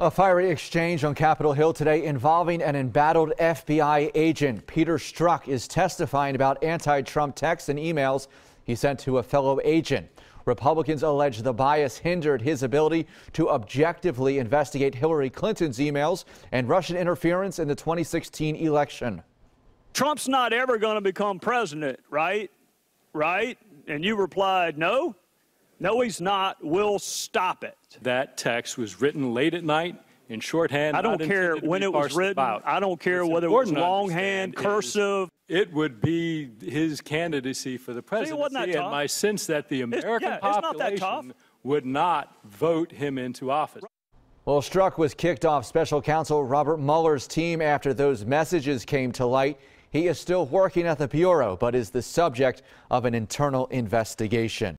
A fiery exchange on Capitol Hill today involving an embattled FBI agent. Peter Strzok is testifying about anti-Trump texts and emails he sent to a fellow agent. Republicans allege the bias hindered his ability to objectively investigate Hillary Clinton's emails and Russian interference in the 2016 election. Trump's not ever going to become president, right? Right? And you replied, no. No, he's not. We'll stop it. That text was written late at night in shorthand. I don't care when it was written. About. I don't care What's whether it was longhand, cursive. It would be his candidacy for the presidency, See, and my sense that the American yeah, population would not vote him into office. Well, Strzok was kicked off special counsel Robert Mueller's team after those messages came to light. He is still working at the Bureau, but is the subject of an internal investigation.